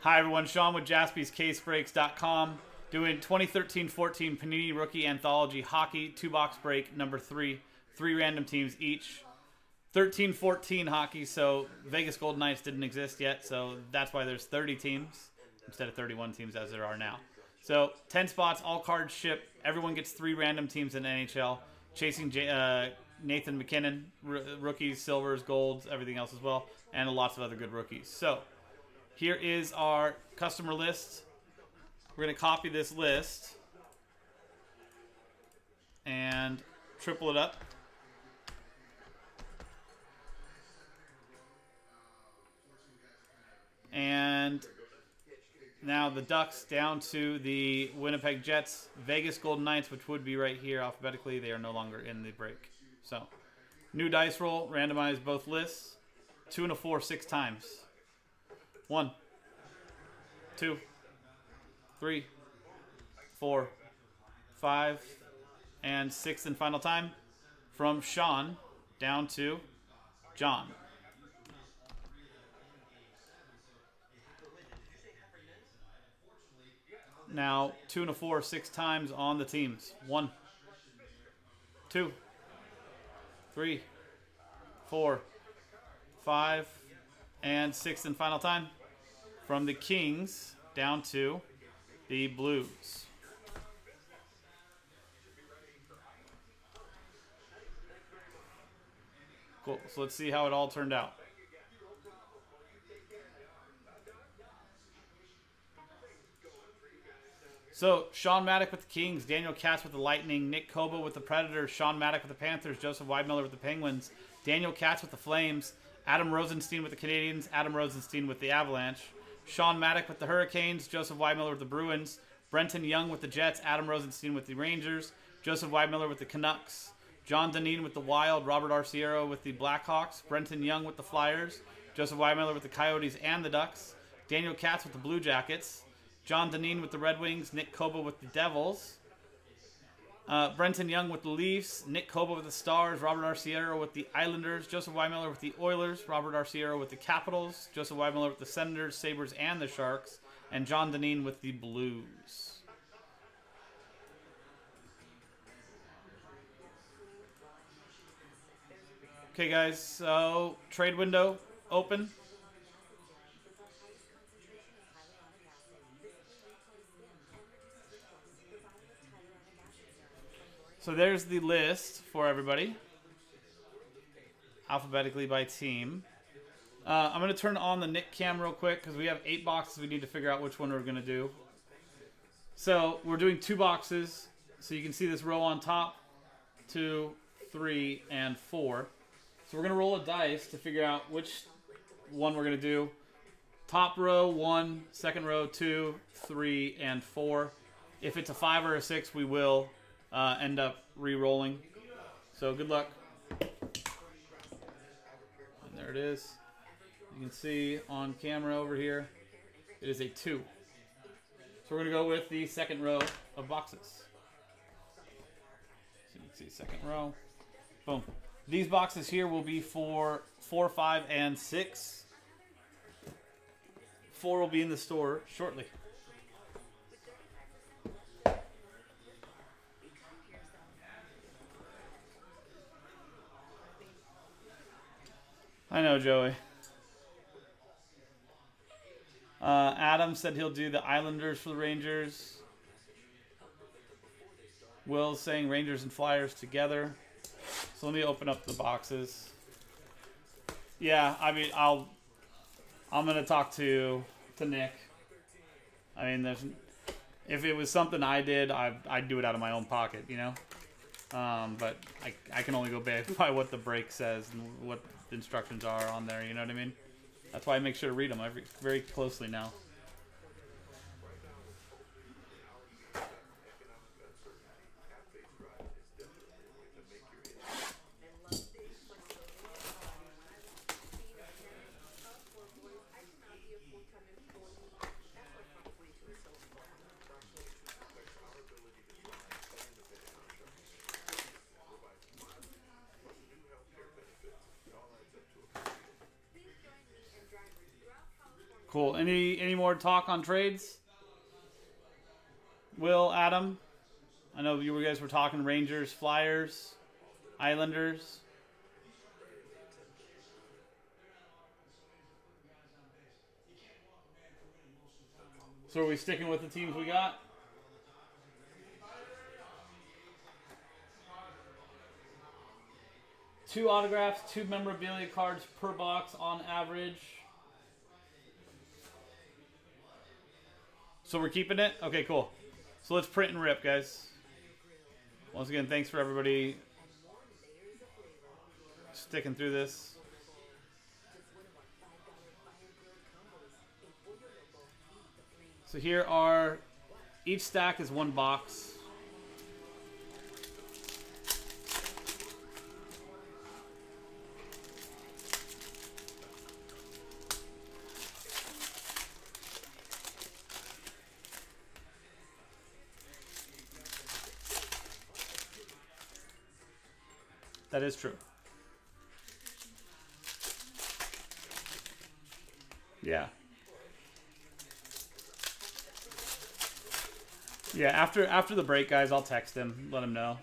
Hi, everyone. Sean with jaspyscasebreaks.com doing 2013-14 Panini Rookie Anthology Hockey two-box break number three. Three random teams each. 13-14 hockey, so Vegas Golden Knights didn't exist yet, so that's why there's 30 teams instead of 31 teams as there are now. So 10 spots, all cards ship. Everyone gets three random teams in NHL. Chasing J- uh, Nathan MacKinnon, r- rookies, silvers, golds, everything else as well, and lots of other good rookies. So here is our customer list. We're going to copy this list and triple it up. And now the Ducks down to the Winnipeg Jets, Vegas Golden Knights, which would be right here alphabetically. They are no longer in the break. So, new dice roll, randomize both lists. Two and a four, six times. One, two, three, four, five, and sixth and final time from Sean down to John. Now, two and a four, six times on the teams. One, two, three, four, five, and sixth and final time from the Kings down to the Blues. Cool. So let's see how it all turned out. So Sean Maddock with the Kings, Daniel Katz with the Lightning, Nick Koba with the Predators, Sean Maddock with the Panthers, Joseph Weidmiller with the Penguins, Daniel Katz with the Flames, Adam Rosenstein with the Canadiens, Adam Rosenstein with the Avalanche, Sean Maddock with the Hurricanes, Joseph Weidmiller with the Bruins, Brenton Young with the Jets, Adam Rosenstein with the Rangers, Joseph Weidmiller with the Canucks, John Dineen with the Wild, Robert Arciero with the Blackhawks, Brenton Young with the Flyers, Joseph Weidmiller with the Coyotes and the Ducks, Daniel Katz with the Blue Jackets, John Dineen with the Red Wings, Nick Koba with the Devils, uh, Brenton Young with the Leafs, Nick Koba with the Stars, Robert Arciero with the Islanders, Joseph Weimiller with the Oilers, Robert Arciero with the Capitals, Joseph Weimiller with the Senators, Sabres, and the Sharks, and John Dineen with the Blues. Okay, guys, so trade window open. So there's the list for everybody, alphabetically by team. Uh, I'm going to turn on the Nick cam real quick because we have eight boxes. We need to figure out which one we're going to do. So we're doing two boxes. So you can see this row on top, two, three, and four. So we're going to roll a dice to figure out which one we're going to do. Top row, one, second row, two, three, and four. If it's a five or a six, we will uh, end up re-rolling. So good luck. And there it is. You can see on camera over here, it is a two. So we're going to go with the second row of boxes. So you can see second row. Boom. These boxes here will be for four, five, and six. Four will be in the store shortly. I know, Joey. Uh, Adam said he'll do the Islanders for the Rangers. Will's saying Rangers and Flyers together. So let me open up the boxes. Yeah, I mean, I'll. I'm gonna talk to to Nick. I mean, there's. If it was something I did, I I'd do it out of my own pocket, you know. Um, but I I can only go by, by what the break says and what instructions are on there. You know what I mean? That's why I make sure to read them every, very closely now. Cool. Any any more talk on trades? Will, Adam? I know you guys were talking Rangers, Flyers, Islanders. So are we sticking with the teams we got? Two autographs, two memorabilia cards per box on average. So we're keeping it? Okay, cool. So let's print and rip, guys. Once again, thanks for everybody sticking through this. So here are each stack is one box. That is true. Yeah. Yeah, after after the break, guys, I'll text him, let him know.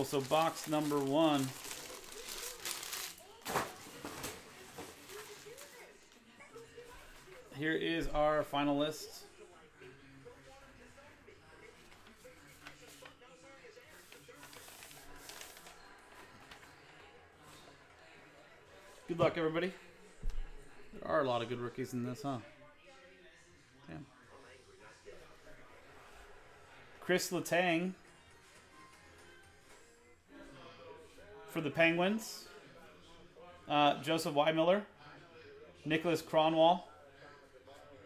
Cool, so box number one. Here is our final list. Good luck, everybody. There are a lot of good rookies in this, huh? Damn. Chris Letang for the Penguins. Uh, Joseph Weimiller, Nicholas Kronwall,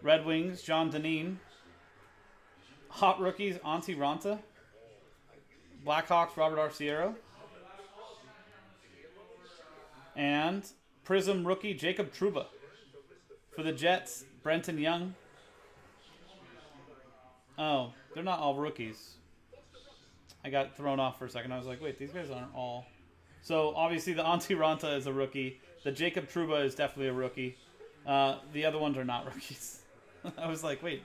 Red Wings, John Dineen, Hot Rookies, Antti Raanta, Blackhawks, Robert Arciero, and Prism rookie, Jacob Trouba. For the Jets, Brenton Young. Oh, they're not all rookies. I got thrown off for a second. I was like, wait, these guys aren't all. So obviously the Antti Raanta is a rookie. The Jacob Trouba is definitely a rookie. Uh, the other ones are not rookies. I was like, wait.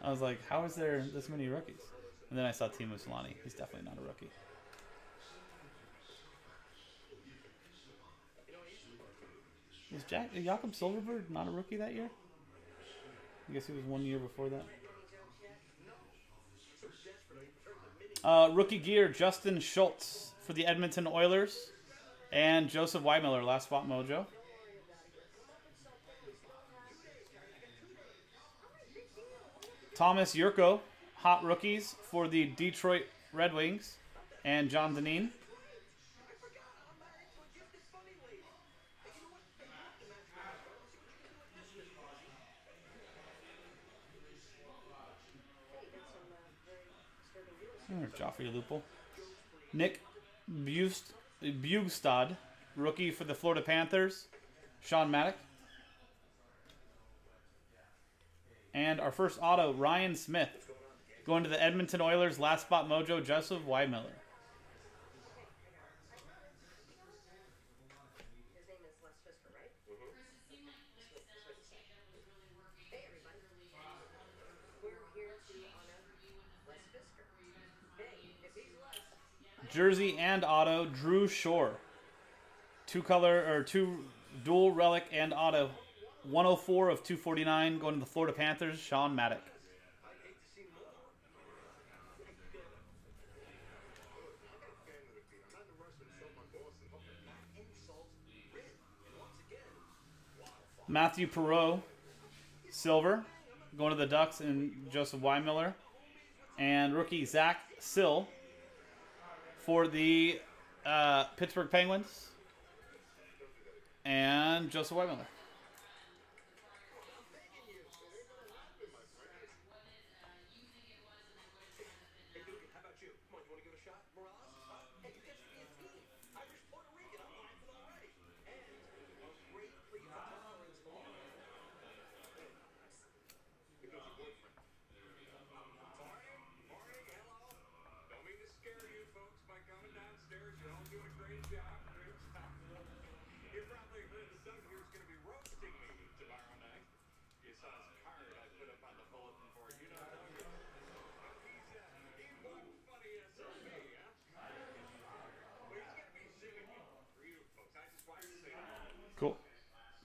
I was like, how is there this many rookies? And then I saw Teemu Selanne. He's definitely not a rookie. Was Jack Jakob Silfverberg not a rookie that year? I guess he was one year before that. Uh, rookie gear, Justin Schultz for the Edmonton Oilers. And Joseph Wymiller, last spot mojo. Tomas Jurco, hot rookies for the Detroit Red Wings. And John. There's Joffrey Lupul. Nick Bust Bjugstad, rookie for the Florida Panthers. Sean Maddock. And our first auto, Ryan Smyth. Going to the Edmonton Oilers, last spot mojo, Joseph. His name is Les Fisker, right? Hey, everybody. We're here to honor Les Fisker. Hey, if he's Les, Jersey and auto, Drew Shore. Two color or two dual relic and auto. 104 of 249 going to the Florida Panthers, Sean Maddock. Matthew Perreault, silver, going to the Ducks and Joseph Wymiller. And rookie Zach Sill for the uh, Pittsburgh Penguins, and Joseph Whitemiller.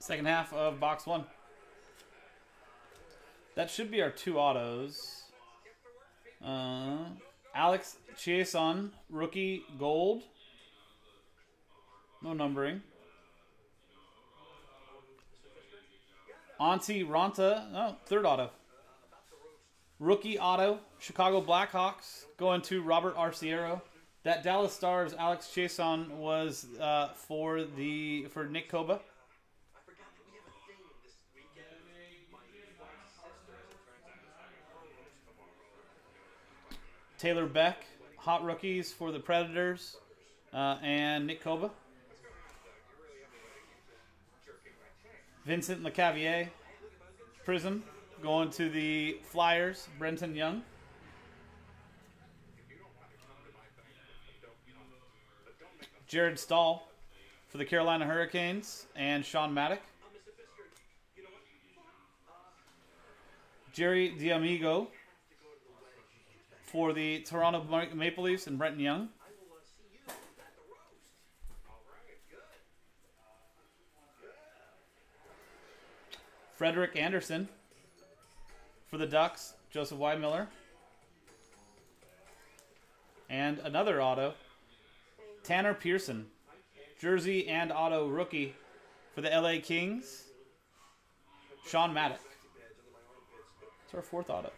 Second half of box one. That should be our two autos. Uh, Alex Chiasson, rookie gold. No numbering. Antti Raanta, oh, third auto. Rookie auto, Chicago Blackhawks, going to Robert Arciero. That Dallas Stars Alex Chiasson was uh, for the for Nick Koba. Taylor Beck, hot rookies for the Predators, uh, and Nick Koba. Vincent Lecavalier, Prism, going to the Flyers, Brenton Young. Jared Staal for the Carolina Hurricanes, and Sean Maddock. Jerry D'Amigo for the Toronto Maple Leafs, and Brenton Young. Frederik Andersen for the Ducks, Joseph Y. Miller, And another auto, Tanner Pearson, jersey and auto rookie for the LA Kings, Sean Maddock. It's our fourth auto.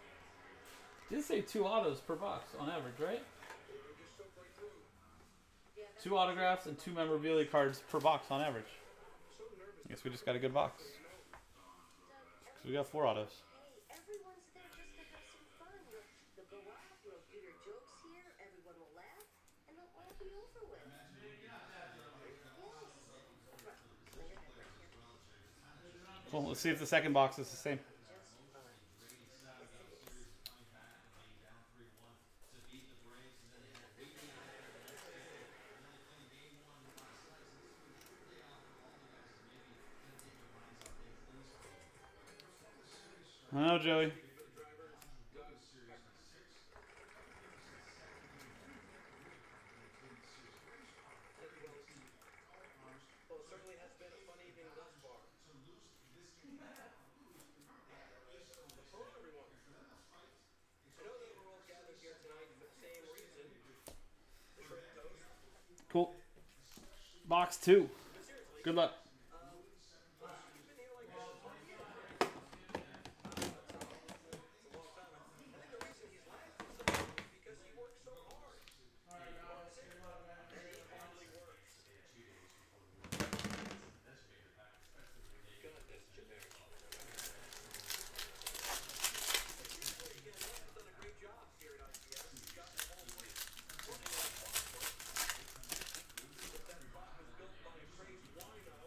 Did say two autos per box on average, right? Two autographs and two memorabilia cards per box on average. I guess we just got a good box. Because we got four autos. Cool. Let's see if the second box is the same. I know, Joey. Well, it certainly has been a fun evening thus far. Hello, everyone. I know that we're all gathered here tonight for the same reason. The shrimp toast. Cool. Box two. Good luck. You've been here like this for years. It's a long time. I think the reason he's laughing so much is because he works so hard. And he hardly works. Goodness, Janae. Again, Matt has done a great job here at ICS. He's got the whole place running like clockwork. But that spot was built by Trace Wino.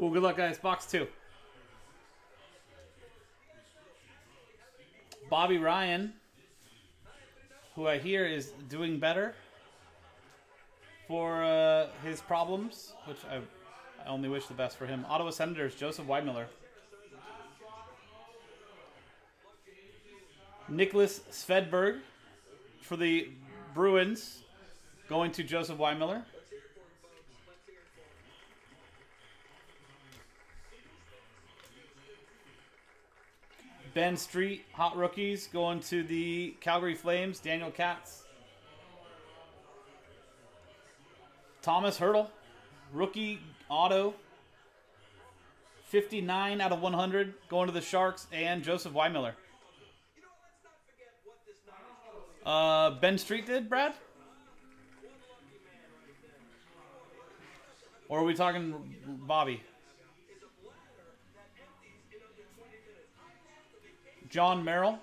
Cool. Good luck, guys. Box two. Bobby Ryan, who I hear is doing better for uh, his problems, which I, I only wish the best for him. Ottawa Senators, Joseph Weidmiller. Nicholas Svedberg for the Bruins, going to Joseph Weidmiller. Ben Street, hot rookies, going to the Calgary Flames, Daniel Katz. Tomas Hertl, rookie auto, 59 out of 100, going to the Sharks, and Joseph Weimiller. Uh, Ben Street did, Brad? Or are we talking Bobby? Jon Merrill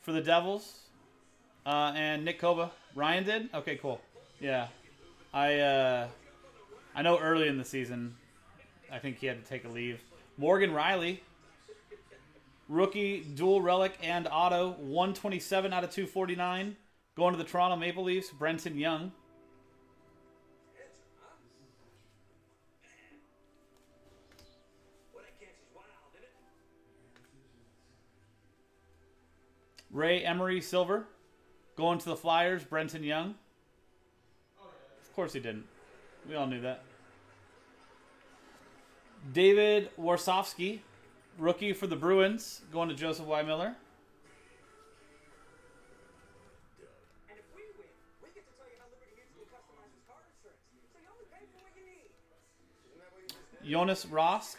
for the Devils, uh, and Nick Koba. Ryan did. Okay, cool. Yeah, I uh, I know early in the season, I think he had to take a leave. Morgan Rielly, rookie, dual relic, and auto, 127 out of 249, going to the Toronto Maple Leafs. Brenton Young. Ray Emery Silver, going to the Flyers. Brenton Young. Of course he didn't. We all knew that. David Warsofsky, rookie for the Bruins, going to Joseph Y. Miller. And if we win, we get to tell you how Liberty Mutual customizes car insurance. So you only pay for what you need. Isn't that what you just did? Joonas Rask,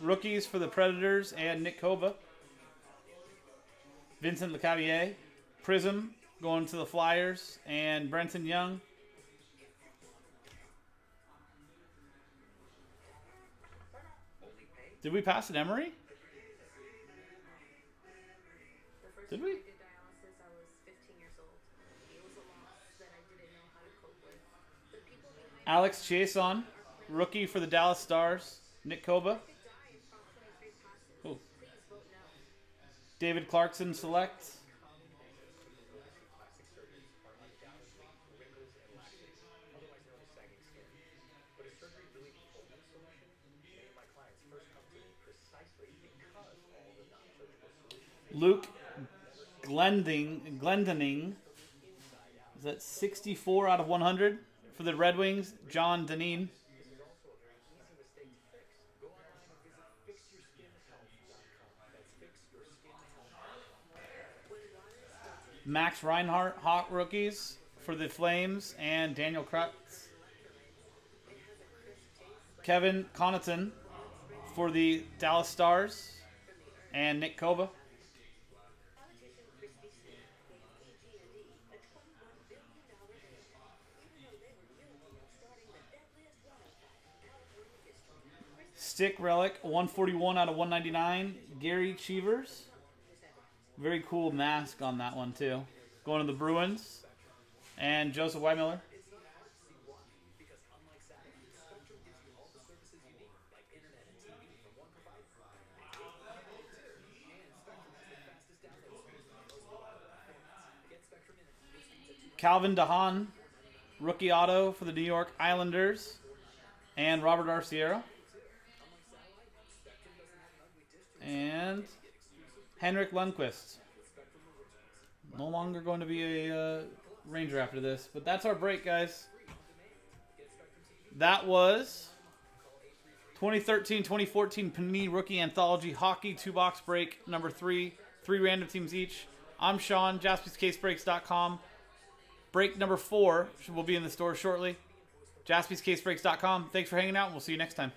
rookies for the Predators, and Nick Koba. Vincent Lecavalier, Prism, going to the Flyers, and Brenton Young. Did we pass an Emery? Did we? I did dialysis, I was 15 years old. It was a loss that I didn't know how to cope with. The people behind Alex Chiasson, rookie for the Dallas Stars, Nick Koba. me die in Prop 23 passes. Oh. Please vote no. David Clarkson selects. Luke Glending, Glendening is that 64 out of 100 for the Red Wings. John Dineen. Max Reinhart, hot rookies for the Flames, and Daniel Katz. Kevin Connauton for the Dallas Stars, and Nick Koba. Politician Christy Smith gave PG&E a $21 billion hit, even though they were guilty of starting the deadliest wildfire in California history. Stick relic, 141 out of 199. Gerry Cheevers. Very cool mask on that one, too. Going to the Bruins. And Joseph Weimiller. Calvin DeHaan, rookie auto for the New York Islanders. And Robert Arciero. And Henrik Lundqvist. No longer going to be a uh, Ranger after this. But that's our break, guys. That was 2013-2014 Panini Rookie Anthology Hockey two box break number three. Three random teams each. I'm Sean, jaspyscasebreaks.com. Break number four will be in the store shortly. jaspyscasebreaks.com. Thanks for hanging out, and we'll see you next time.